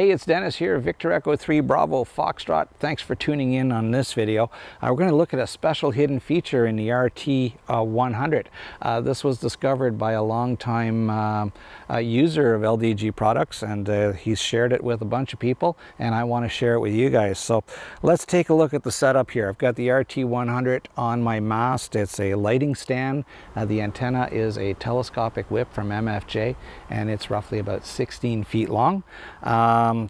Hey, it's Dennis here, Victor Echo 3 Bravo Foxtrot. Thanks for tuning in on this video. Uh, we're going to look at a special hidden feature in the RT100. Uh, uh, this was discovered by a longtime um, user of LDG products and uh, he's shared it with a bunch of people and I want to share it with you guys. So let's take a look at the setup here. I've got the RT100 on my mast. It's a lighting stand. The antenna is a telescopic whip from MFJ and it's roughly about 16 feet long.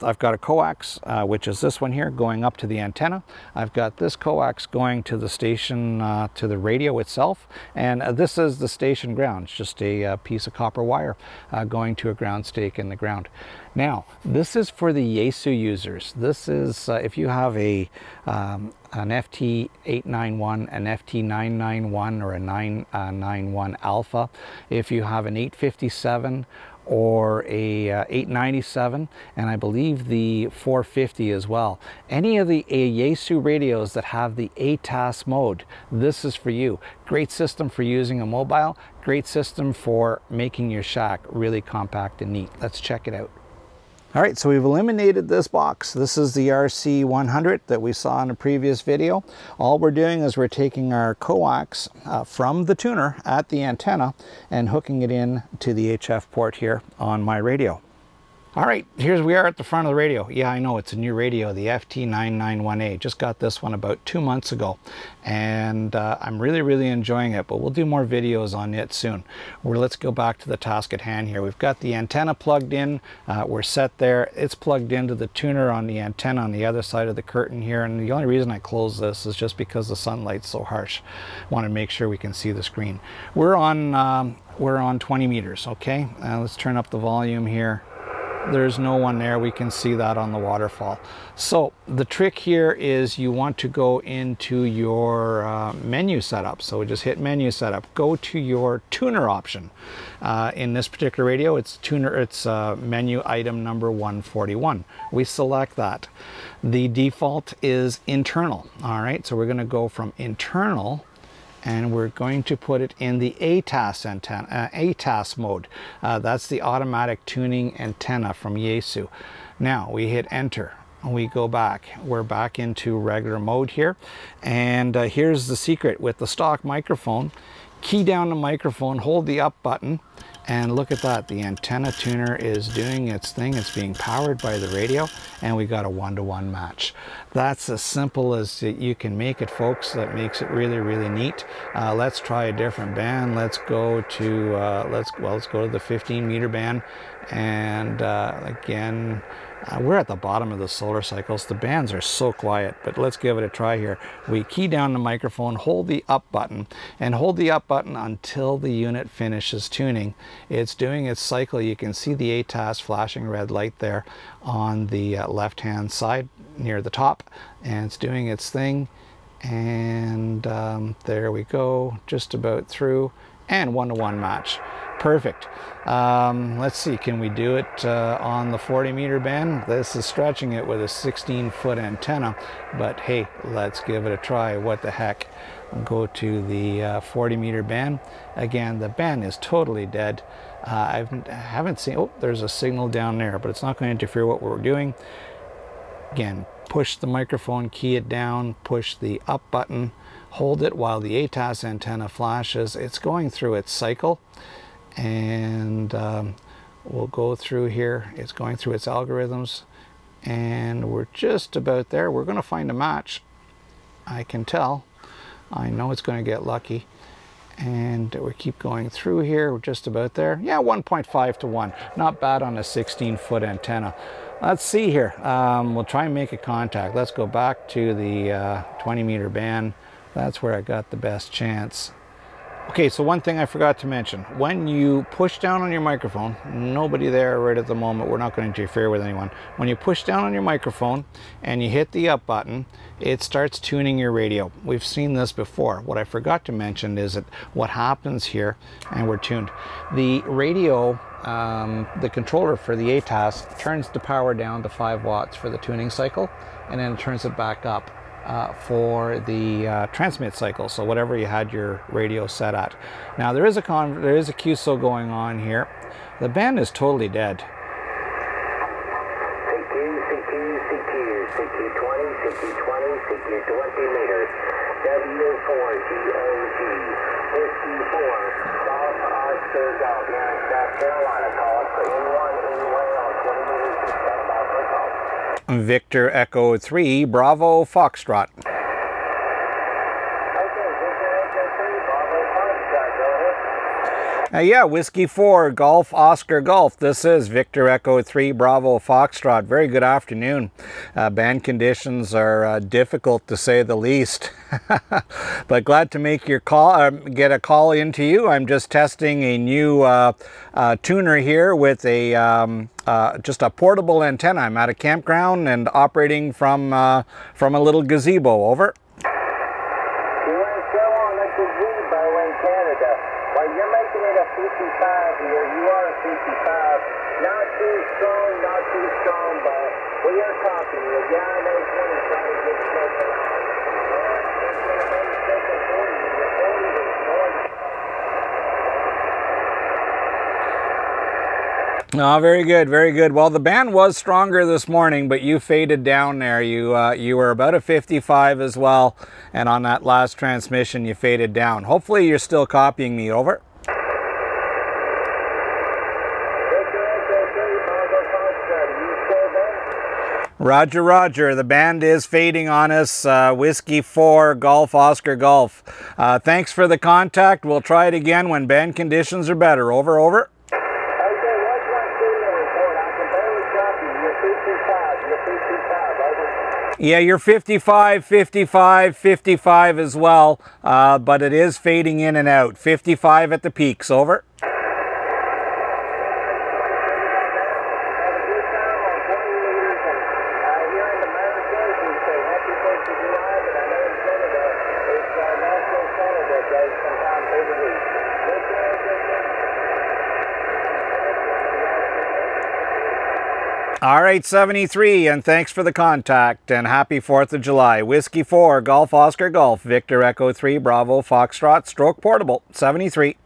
I've got a coax, uh, which is this one here, going up to the antenna. I've got this coax going to the station, uh, to the radio itself, and uh, this is the station ground. It's just a uh, piece of copper wire uh, going to a ground stake in the ground. Now, this is for the Yaesu users. This is, uh, if you have a um, an FT891, an FT991, or a 991 Alpha, if you have an 857 or a uh, 897 and I believe the 450 as well. Any of the Yaesu radios that have the ATAS mode, this is for you. Great system for using a mobile, great system for making your shack really compact and neat. Let's check it out. All right, so we've eliminated this box. This is the RC100 that we saw in a previous video. All we're doing is we're taking our coax uh, from the tuner at the antenna and hooking it in to the HF port here on my radio. All right, here's we are at the front of the radio. Yeah, I know it's a new radio, the FT991A. Just got this one about two months ago, and uh, I'm really, really enjoying it. But we'll do more videos on it soon. Well, let's go back to the task at hand here. We've got the antenna plugged in. Uh, we're set there. It's plugged into the tuner on the antenna on the other side of the curtain here. And the only reason I close this is just because the sunlight's so harsh. I want to make sure we can see the screen. We're on. Um, we're on 20 meters. Okay, uh, let's turn up the volume here there's no one there. We can see that on the waterfall. So the trick here is you want to go into your uh, menu setup. So we just hit menu setup. Go to your tuner option. Uh, in this particular radio, it's tuner. It's uh, menu item number 141. We select that. The default is internal. All right. So we're going to go from internal and we're going to put it in the ATAS antenna, uh, ATAS mode. Uh, that's the automatic tuning antenna from Yaesu. Now we hit enter. And we go back. We're back into regular mode here. And uh, here's the secret with the stock microphone. Key down the microphone, hold the up button, and look at that, the antenna tuner is doing its thing. It's being powered by the radio and we got a one-to-one -one match. That's as simple as you can make it, folks. That makes it really, really neat. Uh, let's try a different band. Let's go to, uh, let's, well, let's go to the 15 meter band. And uh, again, uh, we're at the bottom of the solar cycles. The bands are so quiet, but let's give it a try here. We key down the microphone, hold the up button, and hold the up button until the unit finishes tuning. It's doing its cycle. You can see the ATAS flashing red light there on the uh, left-hand side near the top, and it's doing its thing. And um, there we go, just about through, and one-to-one -one match. Perfect. Um, let's see, can we do it uh, on the 40 meter band? This is stretching it with a 16 foot antenna, but hey, let's give it a try. What the heck? Go to the uh, 40 meter band. Again, the band is totally dead. Uh, I haven't seen, oh, there's a signal down there, but it's not going to interfere with what we're doing. Again, push the microphone, key it down, push the up button, hold it while the ATAS antenna flashes. It's going through its cycle and um, we'll go through here. It's going through its algorithms and we're just about there. We're going to find a match. I can tell. I know it's going to get lucky. And we keep going through here. We're just about there. Yeah, 1.5 to 1. Not bad on a 16 foot antenna. Let's see here. Um, we'll try and make a contact. Let's go back to the uh, 20 meter band. That's where I got the best chance. Okay, so one thing I forgot to mention. When you push down on your microphone, nobody there right at the moment, we're not going to interfere with anyone. When you push down on your microphone and you hit the up button, it starts tuning your radio. We've seen this before. What I forgot to mention is that what happens here, and we're tuned, the radio um, the controller for the ATAS turns the power down to 5 watts for the tuning cycle and then turns it back up uh, for the uh, transmit cycle, so whatever you had your radio set at. Now there is a con there is a QSO going on here. The band is totally dead. CQ, CQ, CQ, CQ20, CQ20, CQ20 meters. W4GOG, Whiskey South Oscar Golf, North Carolina, call us for N1, N1. Victor Echo 3 Bravo Foxtrot. Okay, Victor Echo 3, Bravo Foxtrot. Uh, yeah, Whiskey 4 Golf Oscar Golf. This is Victor Echo 3 Bravo Foxtrot. Very good afternoon. Uh, band conditions are uh, difficult to say the least. but glad to make your call, uh, get a call into you. I'm just testing a new uh, uh, tuner here with a um, uh, just a portable antenna. I'm at a campground and operating from uh, from a little gazebo. Over. To show on the gazebo in Canada. Well, you're making it a 55 here. You are a 55. Not too strong, not too strong, but we are copying you. Yeah, I know 20 trying to get. It's going to make second 40. Your 40 is going Oh, very good, very good. Well, the band was stronger this morning, but you faded down there. You uh, you were about a 55 as well, and on that last transmission, you faded down. Hopefully, you're still copying me. Over. Victor Echo 3, Bravo Foxtrot. Are you still there? Roger, Roger. The band is fading on us. Uh, Whiskey 4, Golf, Oscar, Golf. Uh, thanks for the contact. We'll try it again when band conditions are better. Over, over. Okay, what's my signal report? I can barely copy you. You're 55. You're 55. Over. Yeah, you're 55, 55, 55 as well, uh, but it is fading in and out. 55 at the peaks. Over. Have a good time on 20 meters. And uh, here in America, we say happy 4th of July, but I know in Canada, it's uh, National Canada Day sometime through the week. Victor Echo 3. All right, 73, and thanks for the contact, and happy 4th of July. Whiskey 4, Golf Oscar Golf, Victor Echo 3, Bravo Foxtrot, Stroke Portable, 73.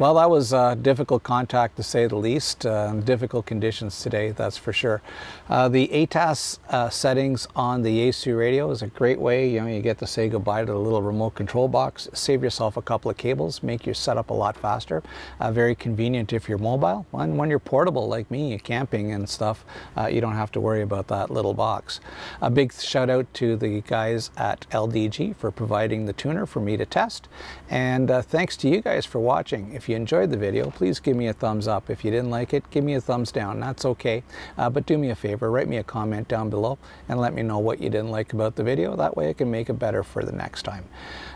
Well, that was uh, difficult contact to say the least. Uh, difficult conditions today, that's for sure. Uh, the ATAS uh, settings on the Yaesu radio is a great way. You know, you get to say goodbye to the little remote control box, save yourself a couple of cables, make your setup a lot faster. Uh, very convenient if you're mobile. And when you're portable like me, you're camping and stuff, uh, you don't have to worry about that little box. A big shout out to the guys at LDG for providing the tuner for me to test. And thanks to you guys for watching. If you enjoyed the video, please give me a thumbs up. If you didn't like it, give me a thumbs down. That's okay. Uh, but do me a favor, write me a comment down below and let me know what you didn't like about the video. That way I can make it better for the next time.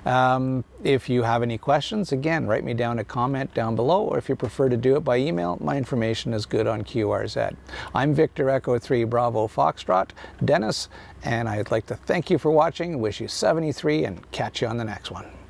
Um, if you have any questions, again, write me down a comment down below, or if you prefer to do it by email, my information is good on QRZ. I'm Victor Echo 3 Bravo Foxtrot, Dennis, and I'd like to thank you for watching, wish you 73, and catch you on the next one.